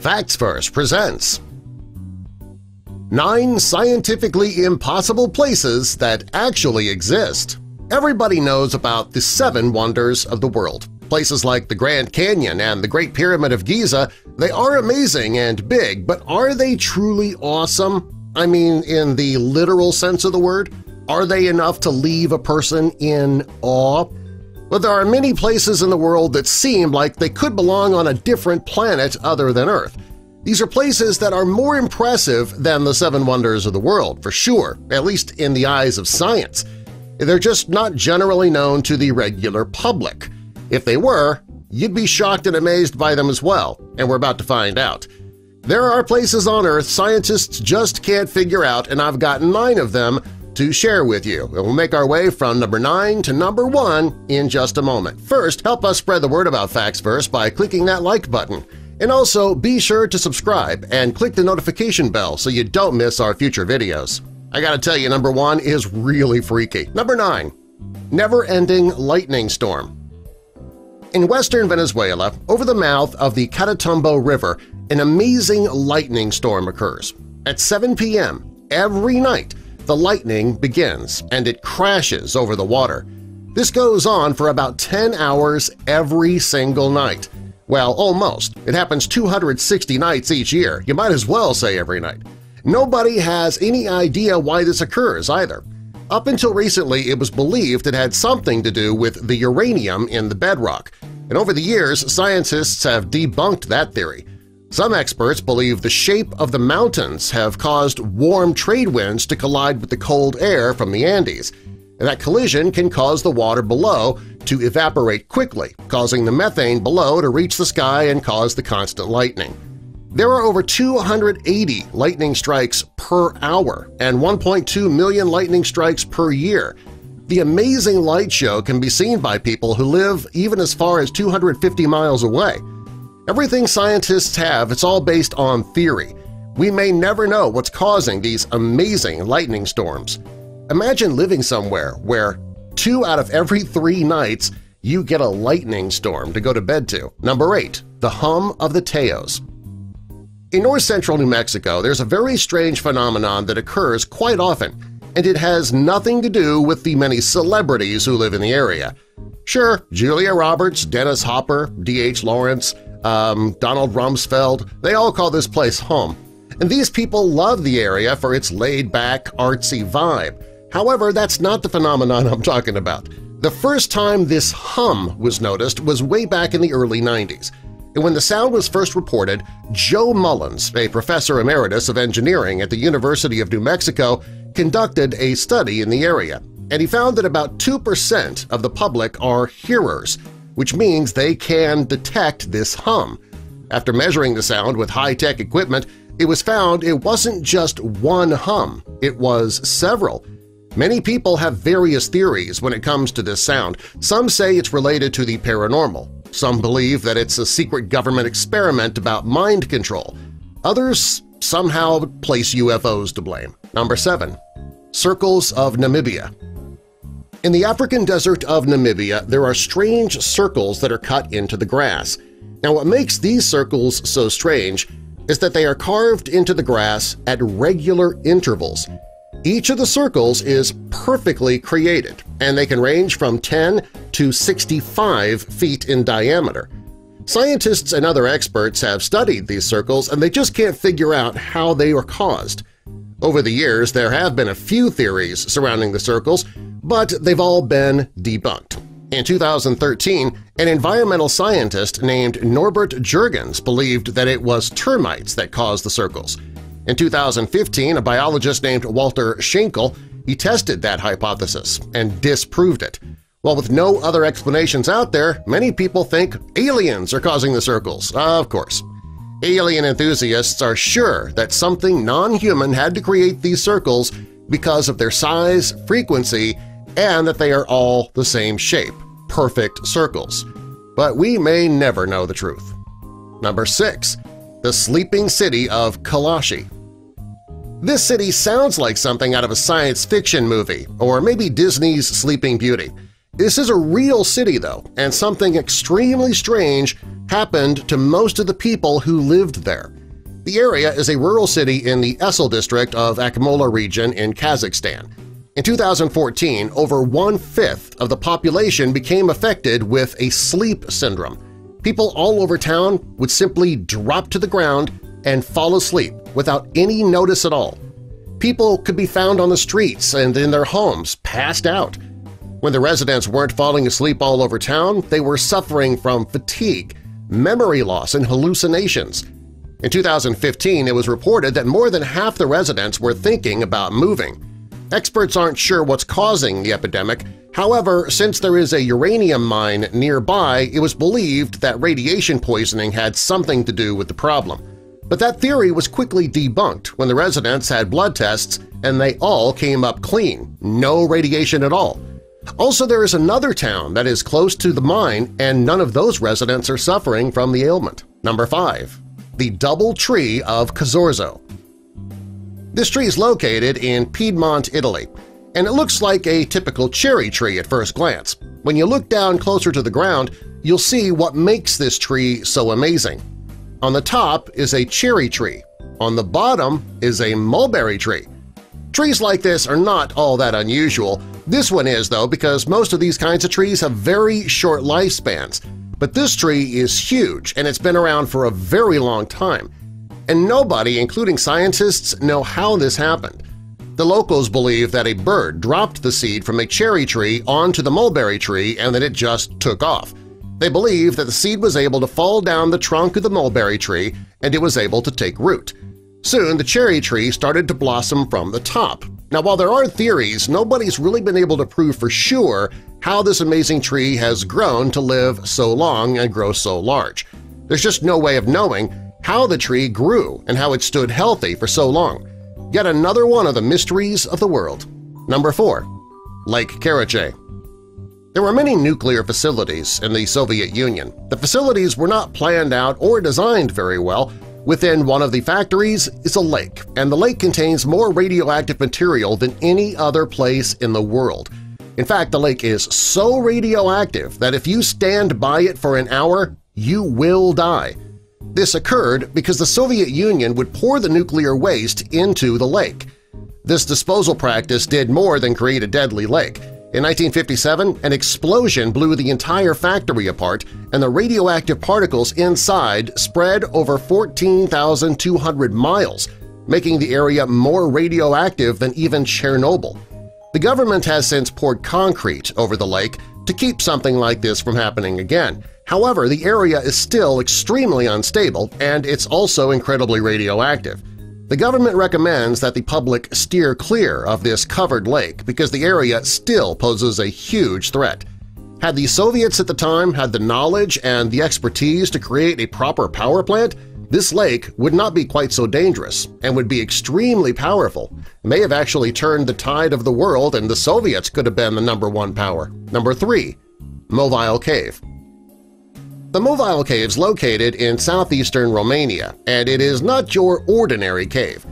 Facts Verse presents Nine Scientifically Impossible Places That Actually Exist Everybody knows about the Seven Wonders of the World. Places like the Grand Canyon and the Great Pyramid of Giza, they are amazing and big, but are they truly awesome? I mean, in the literal sense of the word? Are they enough to leave a person in awe? But there are many places in the world that seem like they could belong on a different planet other than Earth. These are places that are more impressive than the Seven Wonders of the World, for sure, at least in the eyes of science. They're just not generally known to the regular public. If they were, you'd be shocked and amazed by them as well, and we're about to find out. There are places on Earth scientists just can't figure out, and I've got nine of them to share with you. And we'll make our way from number 9 to number 1 in just a moment. First, help us spread the word about Facts Verse by clicking that like button. And also, be sure to subscribe and click the notification bell so you don't miss our future videos. I gotta tell you, number 1 is really freaky. Number 9. Never-Ending Lightning Storm in western Venezuela, over the mouth of the Catatumbo River, an amazing lightning storm occurs. At 7 p.m. every night, the lightning begins and it crashes over the water. This goes on for about 10 hours every single night. Well, almost. It happens 260 nights each year. You might as well say every night. Nobody has any idea why this occurs either. Up until recently, it was believed it had something to do with the uranium in the bedrock, and over the years scientists have debunked that theory. Some experts believe the shape of the mountains have caused warm trade winds to collide with the cold air from the Andes, and that collision can cause the water below to evaporate quickly, causing the methane below to reach the sky and cause the constant lightning. There are over 280 lightning strikes per hour and 1.2 million lightning strikes per year. The amazing light show can be seen by people who live even as far as 250 miles away. Everything scientists have, it's all based on theory. We may never know what's causing these amazing lightning storms. Imagine living somewhere where two out of every three nights you get a lightning storm to go to bed to. Number 8. The Hum of the Taos in north-central New Mexico, there's a very strange phenomenon that occurs quite often, and it has nothing to do with the many celebrities who live in the area. Sure, Julia Roberts, Dennis Hopper, D.H. Lawrence, um, Donald Rumsfeld, they all call this place home. And these people love the area for its laid-back, artsy vibe. However, that's not the phenomenon I'm talking about. The first time this hum was noticed was way back in the early 90s and when the sound was first reported, Joe Mullins, a professor emeritus of engineering at the University of New Mexico, conducted a study in the area, and he found that about 2% of the public are hearers, which means they can detect this hum. After measuring the sound with high-tech equipment, it was found it wasn't just one hum, it was several. Many people have various theories when it comes to this sound. Some say it's related to the paranormal, some believe that it's a secret government experiment about mind control. Others somehow place UFOs to blame. Number 7. Circles of Namibia In the African desert of Namibia, there are strange circles that are cut into the grass. Now what makes these circles so strange is that they are carved into the grass at regular intervals each of the circles is perfectly created, and they can range from 10 to 65 feet in diameter. Scientists and other experts have studied these circles and they just can't figure out how they were caused. Over the years, there have been a few theories surrounding the circles, but they've all been debunked. In 2013, an environmental scientist named Norbert Jurgens believed that it was termites that caused the circles, in 2015, a biologist named Walter Tschinkel he tested that hypothesis and disproved it. While with no other explanations out there, many people think aliens are causing the circles, of course. Alien enthusiasts are sure that something non-human had to create these circles because of their size, frequency, and that they are all the same shape – perfect circles. But we may never know the truth. Number 6. The Sleeping City of Kalachi this city sounds like something out of a science fiction movie, or maybe Disney's Sleeping Beauty. This is a real city, though, and something extremely strange happened to most of the people who lived there. The area is a rural city in the Esil district of Akmola region in Kazakhstan. In 2014, over one-fifth of the population became affected with a sleep syndrome. People all over town would simply drop to the ground and fall asleep without any notice at all. People could be found on the streets and in their homes, passed out. When the residents weren't falling asleep all over town, they were suffering from fatigue, memory loss, and hallucinations. In 2015, it was reported that more than half the residents were thinking about moving. Experts aren't sure what's causing the epidemic. However, since there is a uranium mine nearby, it was believed that radiation poisoning had something to do with the problem. But that theory was quickly debunked when the residents had blood tests and they all came up clean, no radiation at all. Also, there is another town that is close to the mine and none of those residents are suffering from the ailment. Number 5. The Double Tree of Casorzo This tree is located in Piedmont, Italy, and it looks like a typical cherry tree at first glance. When you look down closer to the ground, you'll see what makes this tree so amazing. On the top is a cherry tree. On the bottom is a mulberry tree. Trees like this are not all that unusual. This one is, though, because most of these kinds of trees have very short lifespans. But this tree is huge, and it's been around for a very long time. And nobody, including scientists, know how this happened. The locals believe that a bird dropped the seed from a cherry tree onto the mulberry tree and that it just took off. They believe that the seed was able to fall down the trunk of the mulberry tree and it was able to take root. Soon the cherry tree started to blossom from the top. Now while there are theories, nobody's really been able to prove for sure how this amazing tree has grown to live so long and grow so large. There's just no way of knowing how the tree grew and how it stood healthy for so long. Yet another one of the mysteries of the world. Number 4. Lake Karachay there were many nuclear facilities in the Soviet Union. The facilities were not planned out or designed very well. Within one of the factories is a lake, and the lake contains more radioactive material than any other place in the world. In fact, the lake is so radioactive that if you stand by it for an hour, you will die. This occurred because the Soviet Union would pour the nuclear waste into the lake. This disposal practice did more than create a deadly lake. In 1957, an explosion blew the entire factory apart and the radioactive particles inside spread over 14,200 miles, making the area more radioactive than even Chernobyl. The government has since poured concrete over the lake to keep something like this from happening again. However, the area is still extremely unstable and it's also incredibly radioactive. The government recommends that the public steer clear of this covered lake because the area still poses a huge threat. Had the Soviets at the time had the knowledge and the expertise to create a proper power plant, this lake would not be quite so dangerous and would be extremely powerful. It may have actually turned the tide of the world and the Soviets could have been the number one power. Number 3. Movile Cave the Movile Cave is located in southeastern Romania, and it is not your ordinary cave.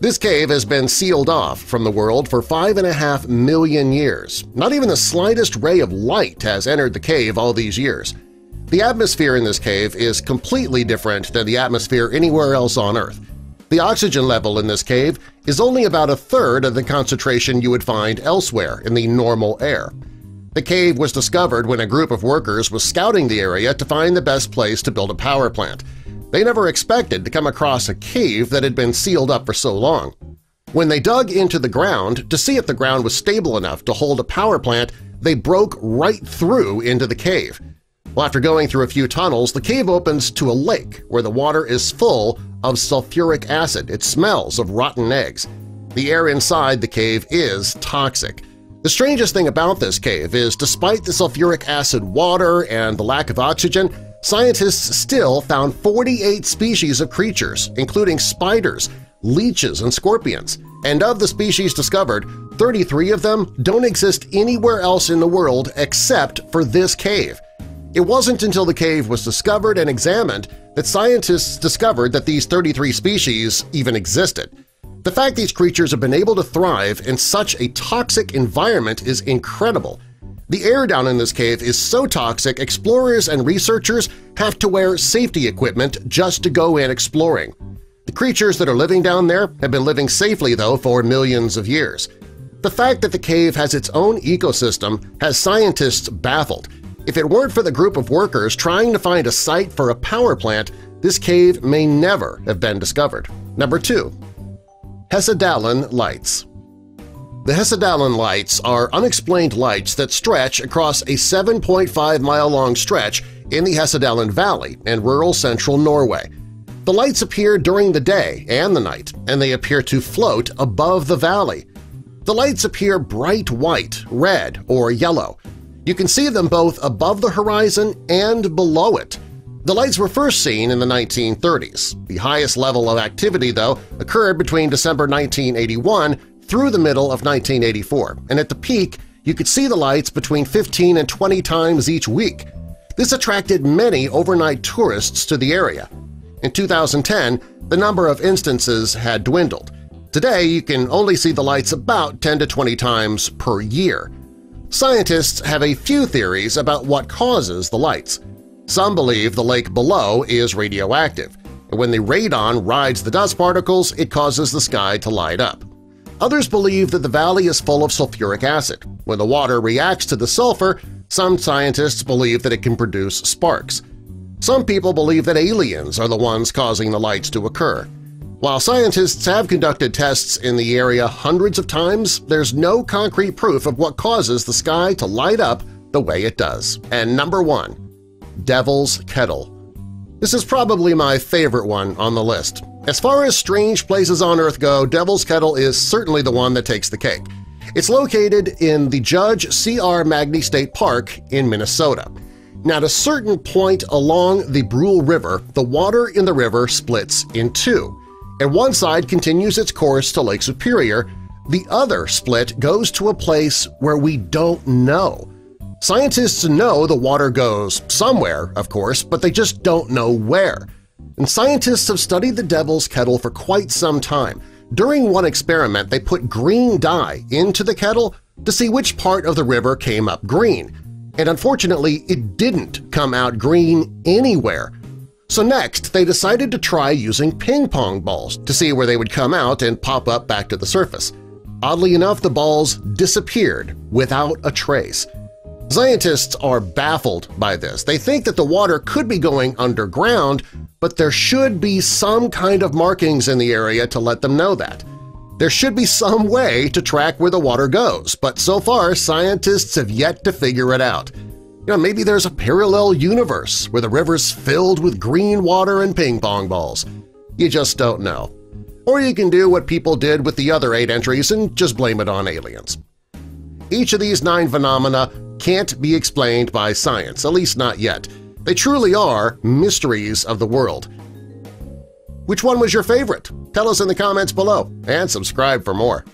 This cave has been sealed off from the world for five and a half million years. Not even the slightest ray of light has entered the cave all these years. The atmosphere in this cave is completely different than the atmosphere anywhere else on Earth. The oxygen level in this cave is only about a third of the concentration you would find elsewhere in the normal air. The cave was discovered when a group of workers was scouting the area to find the best place to build a power plant. They never expected to come across a cave that had been sealed up for so long. When they dug into the ground to see if the ground was stable enough to hold a power plant, they broke right through into the cave. Well, after going through a few tunnels, the cave opens to a lake where the water is full of sulfuric acid. It smells of rotten eggs. The air inside the cave is toxic. The strangest thing about this cave is despite the sulfuric acid water and the lack of oxygen, scientists still found 48 species of creatures, including spiders, leeches, and scorpions. And of the species discovered, 33 of them don't exist anywhere else in the world except for this cave. It wasn't until the cave was discovered and examined that scientists discovered that these 33 species even existed. The fact these creatures have been able to thrive in such a toxic environment is incredible. The air down in this cave is so toxic explorers and researchers have to wear safety equipment just to go in exploring. The creatures that are living down there have been living safely, though, for millions of years. The fact that the cave has its own ecosystem has scientists baffled. If it weren't for the group of workers trying to find a site for a power plant, this cave may never have been discovered. Number 2. Hessdalen Lights The Hessdalen Lights are unexplained lights that stretch across a 7.5-mile-long stretch in the Hessdalen Valley in rural central Norway. The lights appear during the day and the night, and they appear to float above the valley. The lights appear bright white, red, or yellow. You can see them both above the horizon and below it. The lights were first seen in the 1930s. The highest level of activity, though, occurred between December 1981 through the middle of 1984, and at the peak you could see the lights between 15 and 20 times each week. This attracted many overnight tourists to the area. In 2010, the number of instances had dwindled. Today, you can only see the lights about 10 to 20 times per year. Scientists have a few theories about what causes the lights. Some believe the lake below is radioactive, and when the radon rides the dust particles, it causes the sky to light up. Others believe that the valley is full of sulfuric acid. When the water reacts to the sulfur, some scientists believe that it can produce sparks. Some people believe that aliens are the ones causing the lights to occur. While scientists have conducted tests in the area hundreds of times, there's no concrete proof of what causes the sky to light up the way it does. And number one, Devil's Kettle. This is probably my favorite one on the list. As far as strange places on Earth go, Devil's Kettle is certainly the one that takes the cake. It's located in the Judge C.R. Magney State Park in Minnesota. Now, at a certain point along the Brule River, the water in the river splits in two, and one side continues its course to Lake Superior, the other split goes to a place where we don't know. Scientists know the water goes somewhere, of course, but they just don't know where. And scientists have studied the Devil's Kettle for quite some time. During one experiment, they put green dye into the kettle to see which part of the river came up green and unfortunately it didn't come out green anywhere. So next, they decided to try using ping-pong balls to see where they would come out and pop up back to the surface. Oddly enough, the balls disappeared without a trace. Scientists are baffled by this. They think that the water could be going underground, but there should be some kind of markings in the area to let them know that. There should be some way to track where the water goes, but so far scientists have yet to figure it out. You know, maybe there's a parallel universe where the river's filled with green water and ping-pong balls. You just don't know. Or you can do what people did with the other eight entries and just blame it on aliens. Each of these nine phenomena can't be explained by science, at least not yet. They truly are mysteries of the world, which one was your favorite? Tell us in the comments below and subscribe for more.